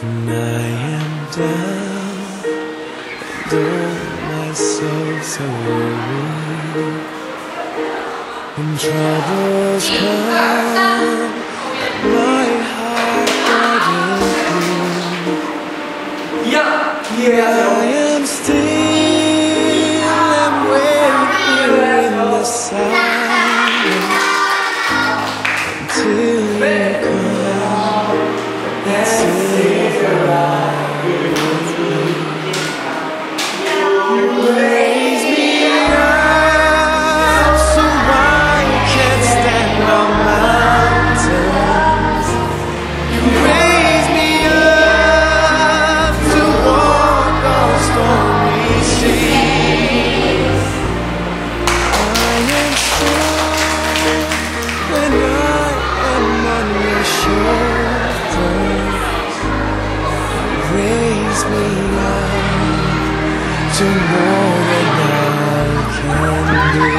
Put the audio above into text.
And I am down, and my soul's so weary. And troubles come, my heart got Yeah, yeah. gives me love to know that I can do.